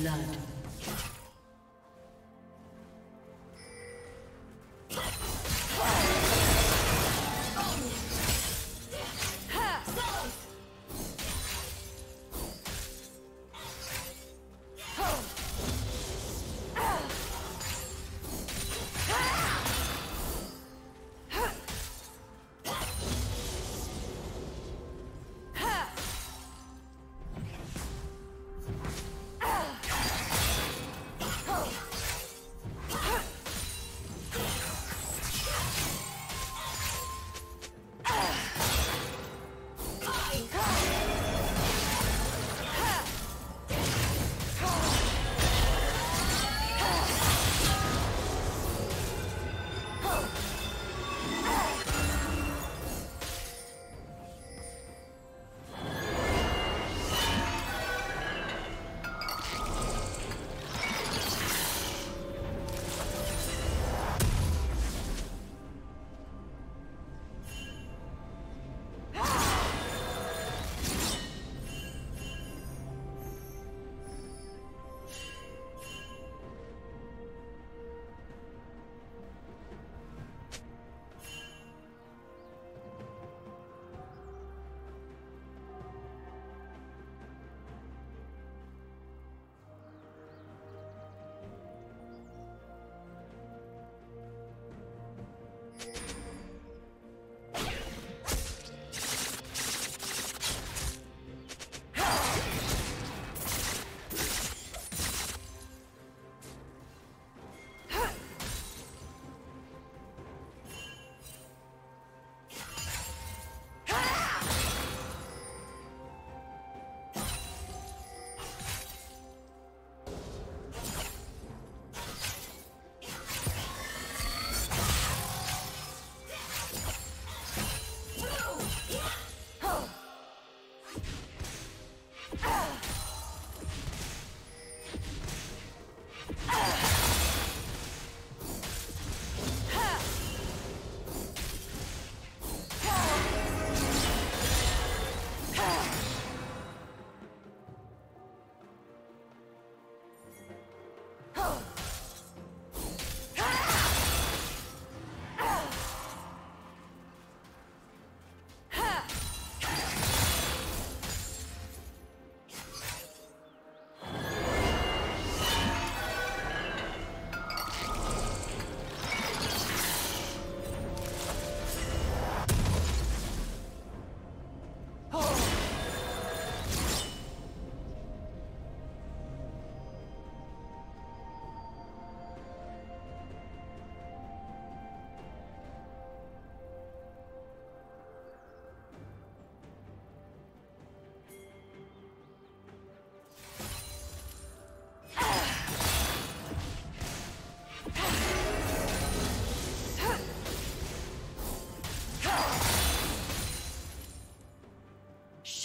blood.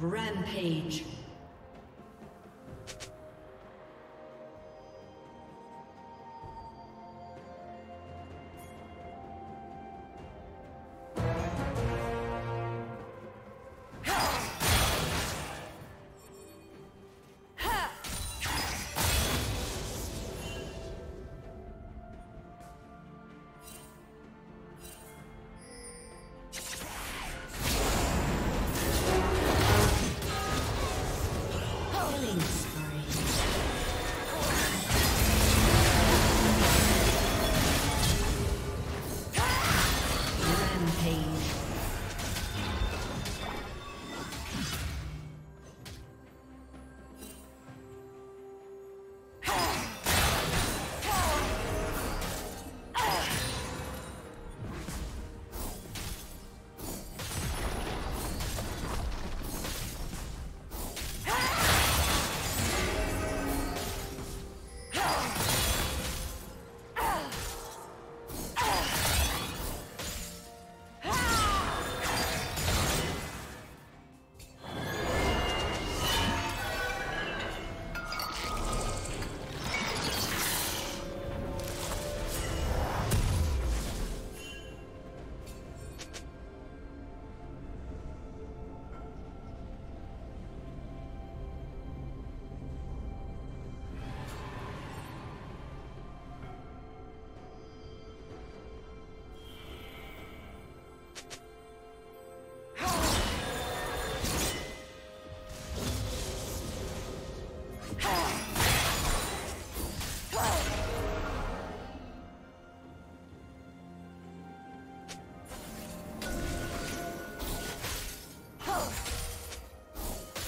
Rampage.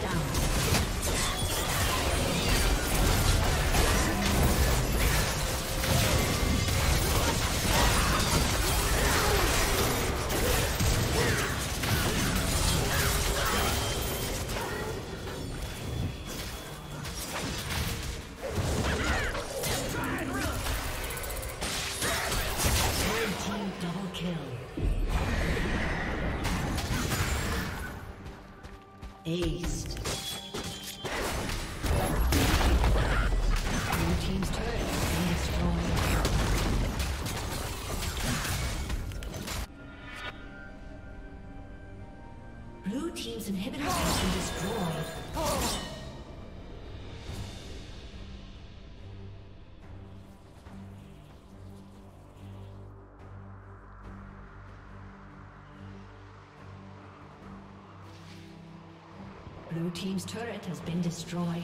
Aced. Blue Team's inhibitor has been destroyed. Blue Team's turret has been destroyed.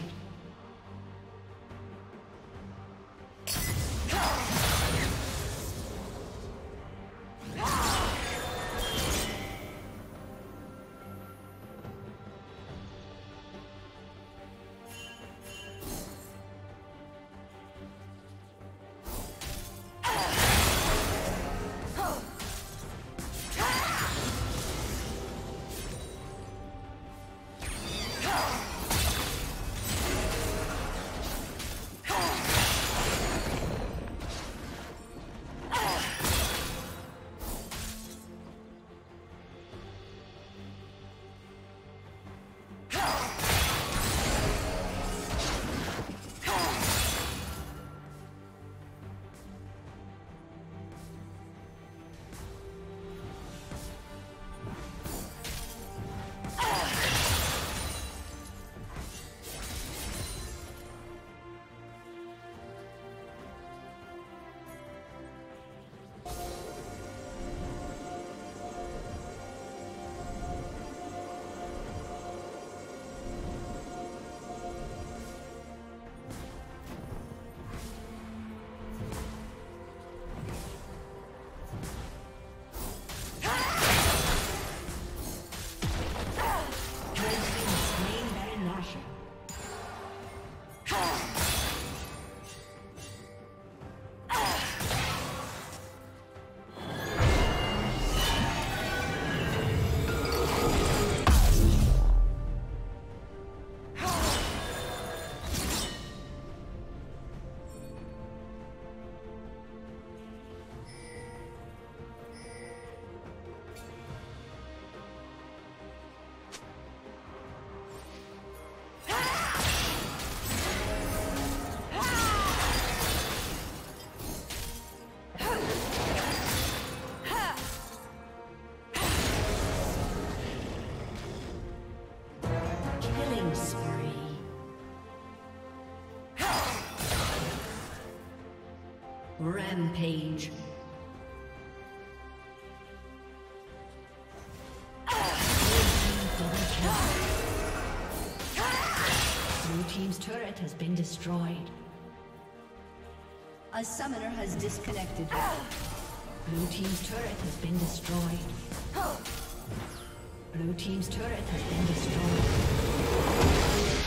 Rampage. Blue Team's turret has been destroyed. A summoner has disconnected. Blue Team's turret has been destroyed. Blue Team's turret has been destroyed.